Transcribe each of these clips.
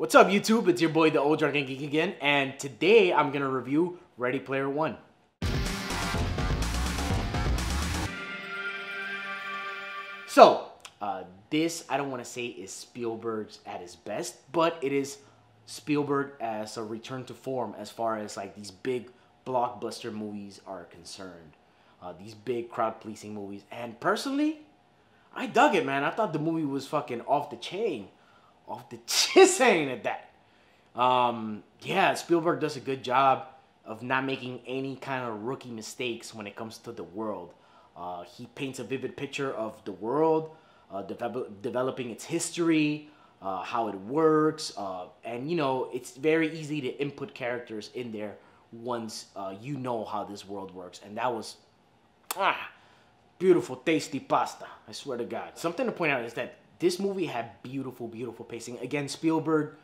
What's up, YouTube? It's your boy, the Old Drunken Geek again, and today I'm gonna review Ready Player One. So, uh, this I don't want to say is Spielberg's at his best, but it is Spielberg as a return to form as far as like these big blockbuster movies are concerned. Uh, these big crowd pleasing movies, and personally, I dug it, man. I thought the movie was fucking off the chain, off the chain at that. Um, yeah, Spielberg does a good job of not making any kind of rookie mistakes when it comes to the world. Uh, he paints a vivid picture of the world, uh, develop, developing its history, uh, how it works, uh, and you know it's very easy to input characters in there once uh, you know how this world works. And that was ah, beautiful, tasty pasta. I swear to God. Something to point out is that this movie had beautiful, beautiful pacing. Again, Spielberg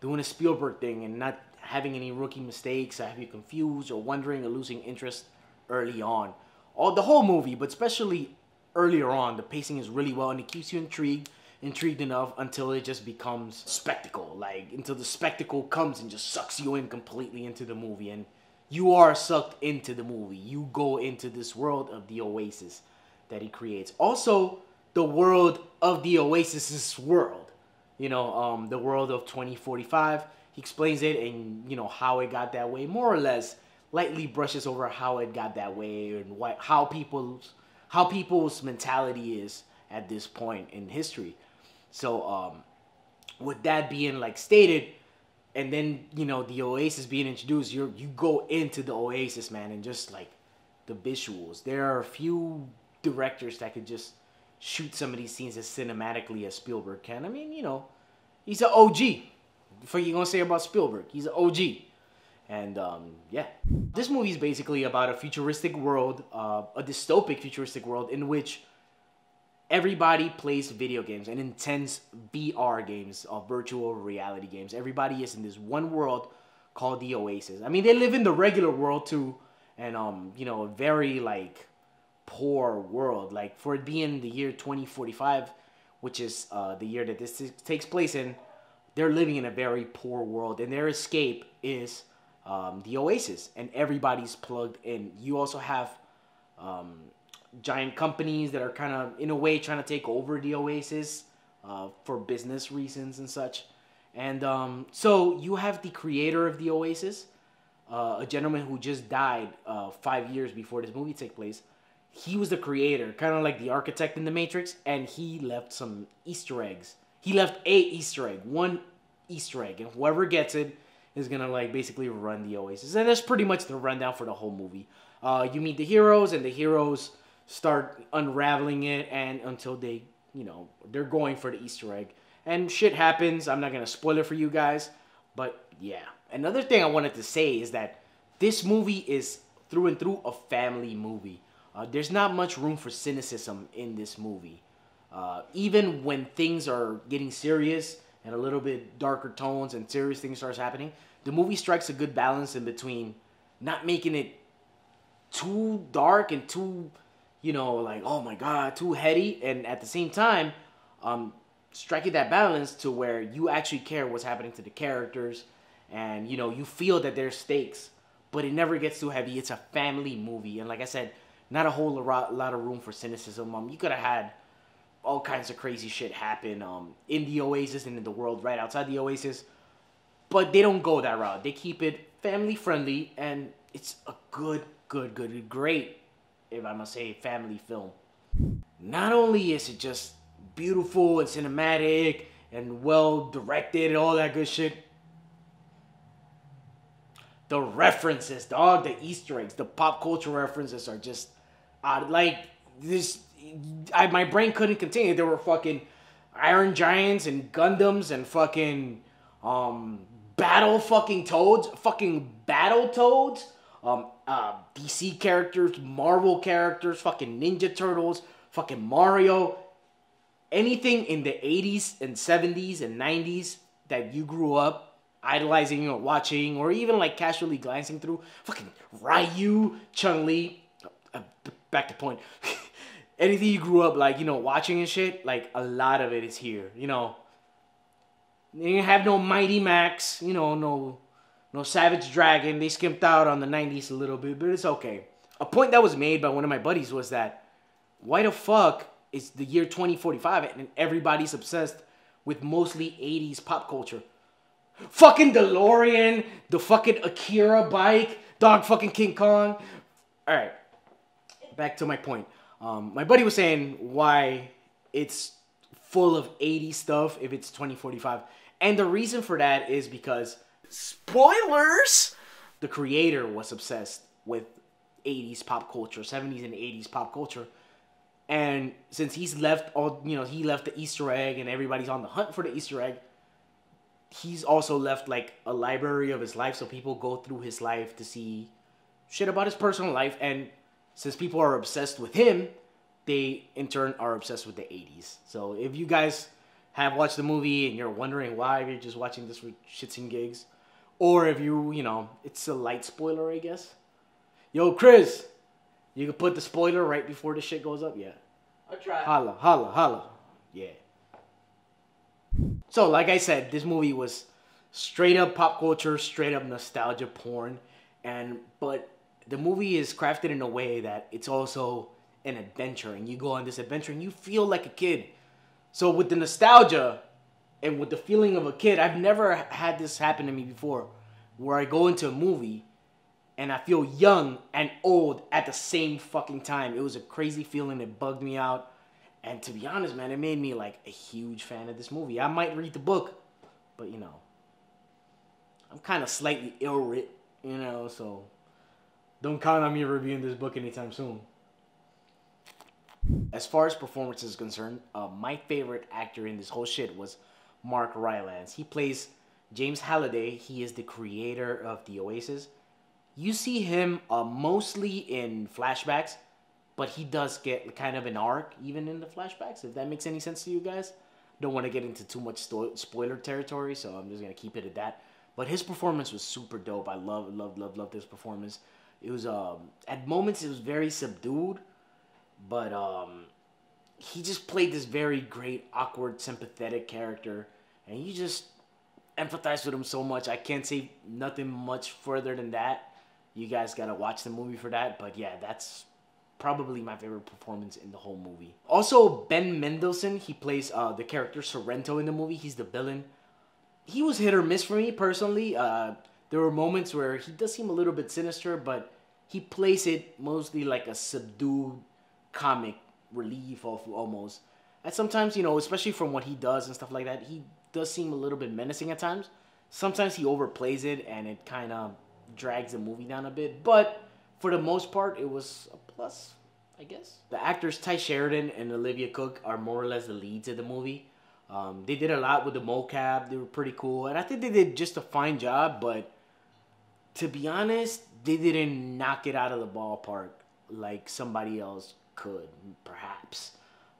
doing a Spielberg thing and not having any rookie mistakes that have you confused or wondering or losing interest early on. All the whole movie, but especially earlier on, the pacing is really well and it keeps you intrigued, intrigued enough until it just becomes spectacle. Like until the spectacle comes and just sucks you in completely into the movie and you are sucked into the movie. You go into this world of the Oasis that he creates. Also, the world of the Oasis's world. You know, um, the world of 2045. He explains it and you know how it got that way, more or less. Lightly brushes over how it got that way and what how people's how people's mentality is at this point in history. So, um, with that being like stated, and then you know the Oasis being introduced, you you go into the Oasis, man, and just like the visuals. There are a few directors that could just shoot some of these scenes as cinematically as Spielberg can. I mean, you know, he's an OG. What you gonna say about Spielberg? He's an OG. And um, yeah, this movie is basically about a futuristic world, uh, a dystopic futuristic world in which everybody plays video games and intense VR games, uh, virtual reality games. Everybody is in this one world called the Oasis. I mean, they live in the regular world too, and um, you know, very like poor world. Like for it being the year 2045, which is uh, the year that this t- takes place in, they're living in a very poor world, and their escape is um, the Oasis, and everybody's plugged in. You also have um, giant companies that are kind of, in a way, trying to take over the Oasis uh, for business reasons and such. And um, so you have the creator of the Oasis, uh, a gentleman who just died uh, five years before this movie took place. He was the creator, kind of like the architect in the Matrix, and he left some Easter eggs. He left a Easter egg, one Easter egg, and whoever gets it is gonna like basically run the Oasis. And that's pretty much the rundown for the whole movie. Uh, you meet the heroes, and the heroes start unraveling it, and until they, you know, they're going for the Easter egg, and shit happens. I'm not gonna spoil it for you guys, but yeah. Another thing I wanted to say is that this movie is through and through a family movie. Uh, there's not much room for cynicism in this movie. Uh, even when things are getting serious and a little bit darker tones and serious things starts happening, the movie strikes a good balance in between not making it too dark and too, you know, like oh my god, too heady, and at the same time, um, striking that balance to where you actually care what's happening to the characters, and you know you feel that there's stakes, but it never gets too heavy. It's a family movie, and like I said, not a whole lot, lot of room for cynicism. Um, you could have had all kinds of crazy shit happen um, in the Oasis and in the world right outside the Oasis. But they don't go that route. They keep it family friendly and it's a good, good, good, great, if I must say, family film. Not only is it just beautiful and cinematic and well directed and all that good shit, the references, dog, the Easter eggs, the pop culture references are just uh, like this I, my brain couldn't contain it. There were fucking Iron Giants and Gundams and fucking um, Battle fucking Toads, fucking Battle Toads, um, uh, DC characters, Marvel characters, fucking Ninja Turtles, fucking Mario. Anything in the 80s and 70s and 90s that you grew up idolizing or watching or even like casually glancing through, fucking Ryu, Chun Li. Back to point. anything you grew up like you know watching and shit like a lot of it is here you know didn't have no Mighty Max, you know, no no Savage Dragon. They skimped out on the 90s a little bit, but it's okay. A point that was made by one of my buddies was that why the fuck is the year 2045 and everybody's obsessed with mostly 80s pop culture? Fucking DeLorean, the fucking Akira bike, dog fucking King Kong. All right, back to my point. Um, my buddy was saying why it's full of 80 stuff if it's 2045. And the reason for that is because, spoilers, the creator was obsessed with 80s pop culture, 70s and 80s pop culture. And since he's left all, you know, he left the Easter egg and everybody's on the hunt for the Easter egg, he's also left like a library of his life so people go through his life to see shit about his personal life and since people are obsessed with him, they in turn are obsessed with the 80s. So if you guys have watched the movie and you're wondering why you're just watching this for shits and gigs, or if you, you know, it's a light spoiler, I guess. Yo, Chris, you can put the spoiler right before the shit goes up. Yeah. I'll try. Holla, holla, holla. Yeah. So, like I said, this movie was straight up pop culture, straight up nostalgia porn, and but the movie is crafted in a way that it's also an adventure, and you go on this adventure and you feel like a kid. So with the nostalgia and with the feeling of a kid, I've never had this happen to me before, where I go into a movie and I feel young and old at the same fucking time. It was a crazy feeling that bugged me out. And to be honest, man, it made me like a huge fan of this movie. I might read the book, but you know, I'm kind of slightly ill writ, you know, so don't count on me reviewing this book anytime soon. As far as performance is concerned, uh, my favorite actor in this whole shit was Mark Rylance. He plays James Halliday. He is the creator of The Oasis. You see him uh, mostly in flashbacks, but he does get kind of an arc even in the flashbacks, if that makes any sense to you guys. Don't want to get into too much spoiler territory, so I'm just going to keep it at that. But his performance was super dope. I love, love, love, love this performance. It was um at moments it was very subdued, but um he just played this very great, awkward, sympathetic character, and you just empathize with him so much. I can't say nothing much further than that. You guys gotta watch the movie for that. But yeah, that's probably my favorite performance in the whole movie. Also, Ben Mendelsohn, he plays uh, the character Sorrento in the movie. He's the villain. He was hit or miss for me personally. Uh, there were moments where he does seem a little bit sinister, but he plays it mostly like a subdued comic relief of almost. And sometimes, you know, especially from what he does and stuff like that, he does seem a little bit menacing at times. Sometimes he overplays it and it kind of drags the movie down a bit. But for the most part, it was a plus, I guess. The actors Tye Sheridan and Olivia Cooke are more or less the leads of the movie. Um, they did a lot with the mocap. They were pretty cool. And I think they did just a fine job, but to be honest, they didn't knock it out of the ballpark like somebody else could, perhaps.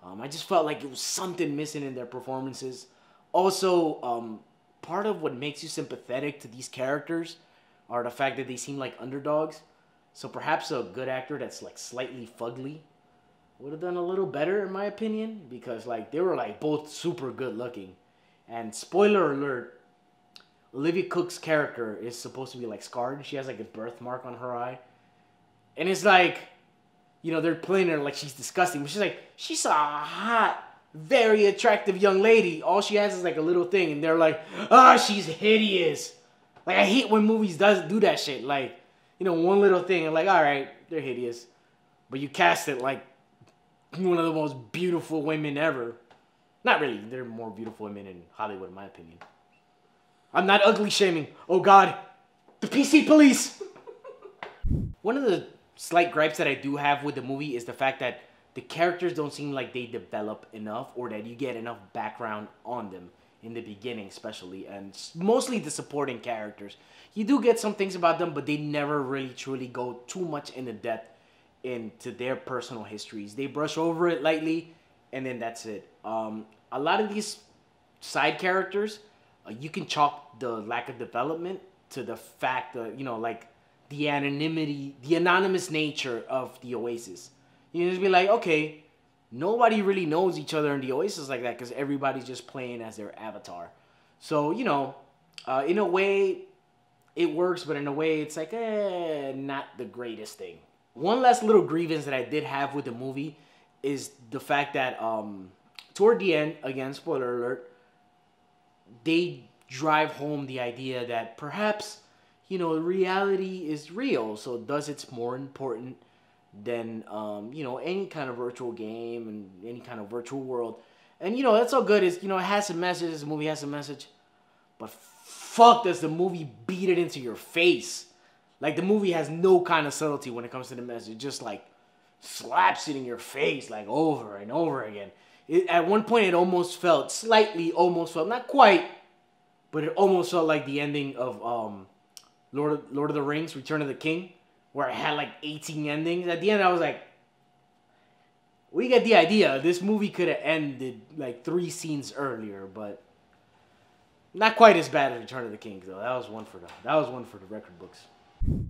Um, I just felt like it was something missing in their performances. Also, um, part of what makes you sympathetic to these characters are the fact that they seem like underdogs. So perhaps a good actor that's like slightly fugly would have done a little better, in my opinion, because like they were like both super good looking. And spoiler alert, Olivia Cooke's character is supposed to be like scarred. She has like a birthmark on her eye. And it's like, you know, they're playing her like she's disgusting. But she's like, she's a hot, very attractive young lady. All she has is like a little thing. And they're like, ah, oh, she's hideous. Like, I hate when movies does do that shit. Like, you know, one little thing and like, all right, they're hideous. But you cast it like one of the most beautiful women ever. Not really. There are more beautiful women in Hollywood, in my opinion. I'm not ugly shaming. Oh God, the PC police. One of the slight gripes that I do have with the movie is the fact that the characters don't seem like they develop enough or that you get enough background on them in the beginning especially and mostly the supporting characters you do get some things about them but they never really truly go too much into depth into their personal histories they brush over it lightly and then that's it um, a lot of these side characters you can chalk the lack of development to the fact that you know like the anonymity the anonymous nature of the oasis you just be like okay nobody really knows each other in the oasis like that because everybody's just playing as their avatar So you know, uh, in a way, it works, but in a way, it's like eh, not the greatest thing. One last little grievance that I did have with the movie is the fact that um, toward the end, again, spoiler alert, they drive home the idea that perhaps you know reality is real. So does it's more important than um, you know any kind of virtual game and any kind of virtual world. And you know that's all good. Is you know it has a message. This movie has a message, but fuck does the movie beat it into your face. Like the movie has no kind of subtlety when it comes to the message. Just like slaps it in your face like over and over again. It, at one point, it almost felt slightly, almost felt not quite, but it almost felt like the ending of um, Lord of, Lord of the Rings: Return of the King, where I had like 18 endings. At the end, I was like, we get the idea. This movie could have ended like three scenes earlier, but not quite as bad as Return of the King though. That was one for the that was one for the record books.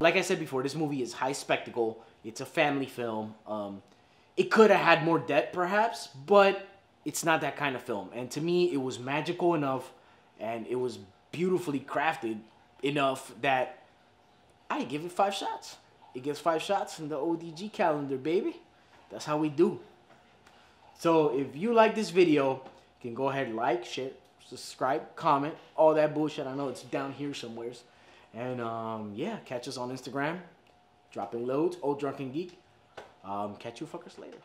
Like I said before, this movie is high spectacle. It's a family film. Um, it could have had more depth, perhaps, but it's not that kind of film. And to me, it was magical enough, and it was beautifully crafted enough that I give it five shots. It gets five shots in the ODG calendar, baby. That's how we do. So if you like this video, you can go ahead like, share, subscribe, comment, all that bullshit. I know it's down here somewheres. And um, yeah, catch us on Instagram, dropping loads, old drunken geek. Um, catch you fuckers later.